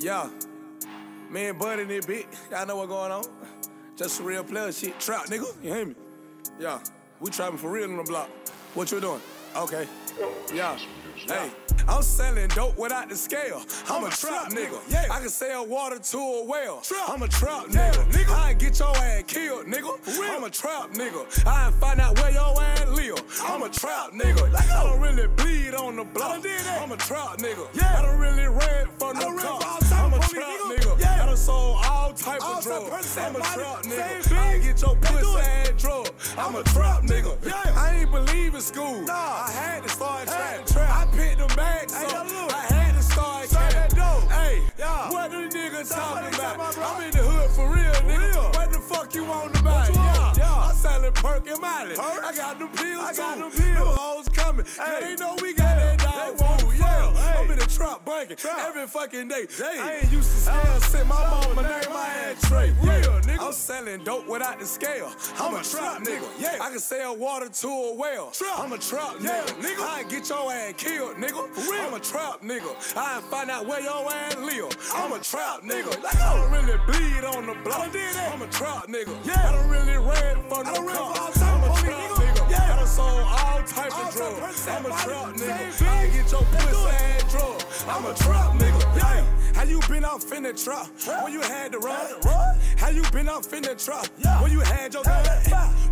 Yeah. Me and Buddy in this bit. Y'all know what going on. Just some real player shit. Trap, nigga. You hear me? Yeah. We trapping for real on the block. What you doing? Okay. Yeah. Hey. I'm selling dope without the scale. I'm, a trap nigga. Yeah. I can sell water to a well. Trap. I'm a trap nigga. nigga. I get your ass killed, nigga. Real. I'm a trap nigga. I ain't find out where your ass live. I'm a trap nigga. I don't really bleed on the block. I'm a trap nigga. Yeah. I don't really ran for no cops. I'm a trap nigga. I get your pussy ass drug. I'm a trap nigga. Yeah. I ain't believe in school. Nah. I had to start trap. I picked them bags up. I had to start capping. Hey, what the nigga talking about? I'm in the hood for real, nigga. What the fuck you want to buy? Yeah. I'm selling perk and molly. I got them pills I got them pills. Them hoes coming. They know we got that dog. Yeah. I'm in the every fucking day. I ain't used to scale. Send my mama name my ass Tray. Real nigga. I'm selling dope without the scale. I'm a trap nigga. Yeah. I can sell water to a well. I'm a trap nigga. nigga. I get your ass killed, nigga. Real. I'm a trap nigga. I find out where your ass live. I'm a trap nigga. I don't really bleed on the block. I'm a trap nigga. Yeah. I don't really ran for no cops. I'm a trap nigga. Yeah. I done sold all type of drugs. I'm a trap nigga. I get your pussy. I'm a trap nigga. Yeah. How you been off in the trap? When you had to run? How you been off in the trap? When you had your gun?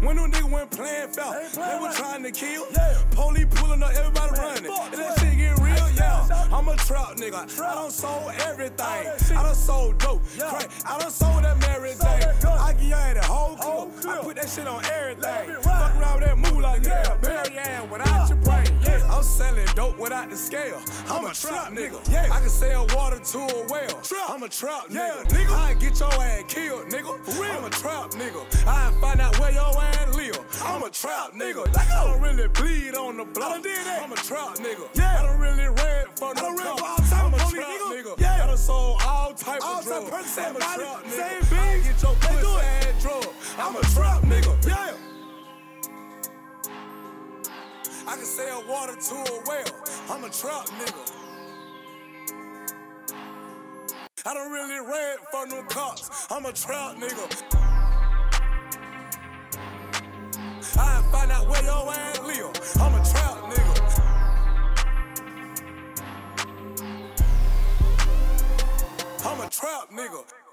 When them niggas went playing foul, they were trying to kill. Police pulling up, everybody running. And that shit get real, yeah. I'm a trap nigga. I done sold everything. I done sold dope, crack. I done sold that Mary Jane. I give y'all that whole clip. I put that shit on everything. Fuck around with that moolah. Bury dope without the scale. I'm a trap nigga. Yeah. I can sell water to a well. I'm a trap nigga. nigga. I get your ass killed, nigga. For real. I'm a trap nigga. I find out where your ass live. I'm a trap nigga. Like I don't really bleed on the block. I'm a trap nigga. Yeah. I don't really ran for no cops. I'm a trap nigga. Yeah. I done sold all type of drugs. I'm a trap nigga. I get your pussy ass drug. I'm a trap nigga. Yeah. I can sell water to a well. I'm a trap nigga. I don't really ran for no cops. I'm a trap nigga. I find out where your ass live. I'm a trap nigga. I'm a trap nigga.